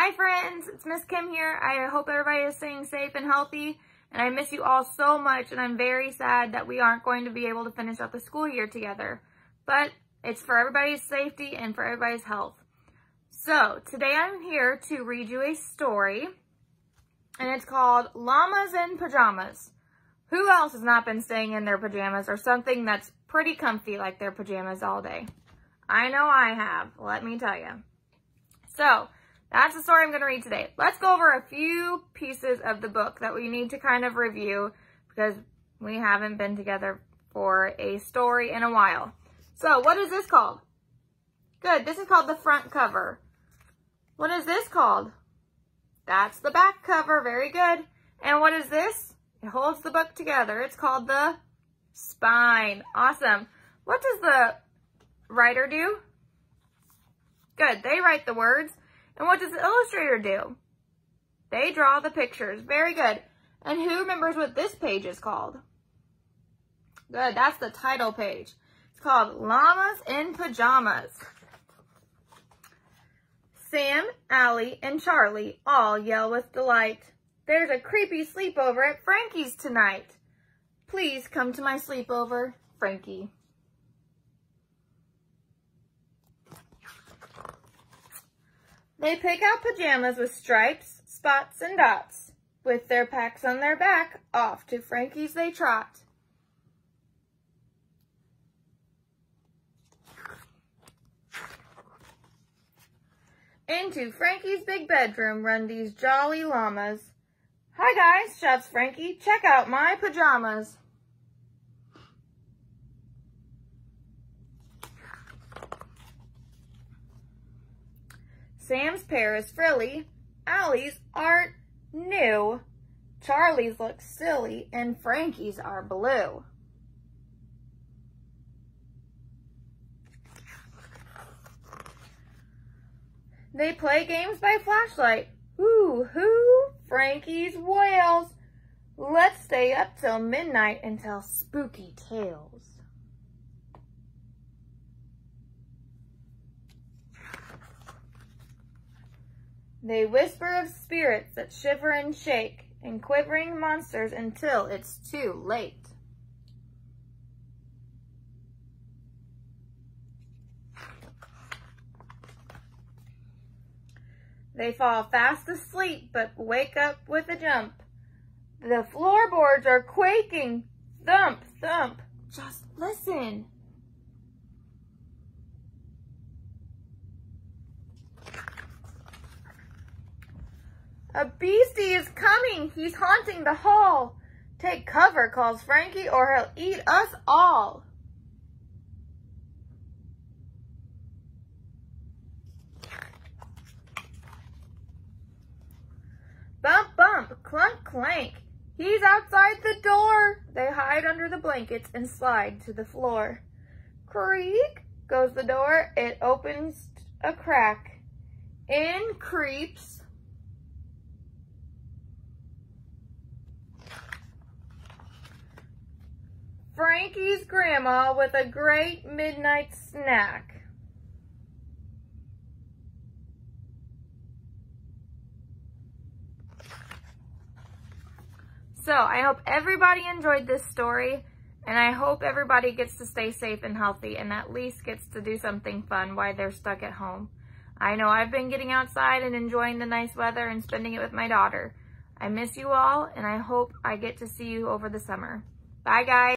Hi friends, it's Miss Kim here. I hope everybody is staying safe and healthy and I miss you all so much and I'm very sad that we aren't going to be able to finish out the school year together. But it's for everybody's safety and for everybody's health. So today I'm here to read you a story and it's called Llamas in Pajamas. Who else has not been staying in their pajamas or something that's pretty comfy like their pajamas all day? I know I have, let me tell you. So, that's the story I'm going to read today. Let's go over a few pieces of the book that we need to kind of review because we haven't been together for a story in a while. So, what is this called? Good, this is called the front cover. What is this called? That's the back cover, very good. And what is this? It holds the book together. It's called the spine. Awesome. What does the writer do? Good, they write the words. And what does the illustrator do? They draw the pictures. Very good. And who remembers what this page is called? Good, that's the title page. It's called Llamas in Pajamas. Sam, Allie, and Charlie all yell with delight. There's a creepy sleepover at Frankie's tonight. Please come to my sleepover, Frankie. They pick out pajamas with stripes, spots, and dots. With their packs on their back, off to Frankie's they trot. Into Frankie's big bedroom run these jolly llamas. Hi guys, shouts Frankie, check out my pajamas. Sam's pair is frilly. Allie's aren't new. Charlie's look silly. And Frankie's are blue. They play games by flashlight. Ooh, hoo, Frankie's wails. Let's stay up till midnight and tell spooky tales. They whisper of spirits that shiver and shake, and quivering monsters until it's too late. They fall fast asleep, but wake up with a jump. The floorboards are quaking. Thump, thump. Just listen. A beastie is coming. He's haunting the hall. Take cover, calls Frankie, or he'll eat us all. Bump, bump, clunk, clank. He's outside the door. They hide under the blankets and slide to the floor. Creak goes the door. It opens a crack. In creeps Frankie's grandma with a great midnight snack. So I hope everybody enjoyed this story and I hope everybody gets to stay safe and healthy and at least gets to do something fun while they're stuck at home. I know I've been getting outside and enjoying the nice weather and spending it with my daughter. I miss you all and I hope I get to see you over the summer. Bye guys.